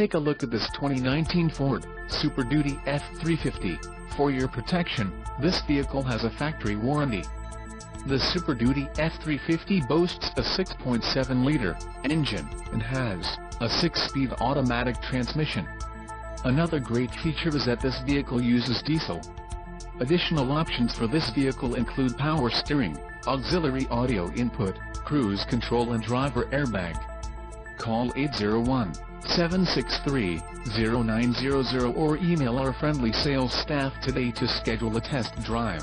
Take a look at this 2019 Ford Super Duty F350. For your protection, this vehicle has a factory warranty. The Super Duty F350 boasts a 6.7-liter engine and has a 6-speed automatic transmission. Another great feature is that this vehicle uses diesel. Additional options for this vehicle include power steering, auxiliary audio input, cruise control and driver airbag. Call 801-763-0900 or email our friendly sales staff today to schedule a test drive.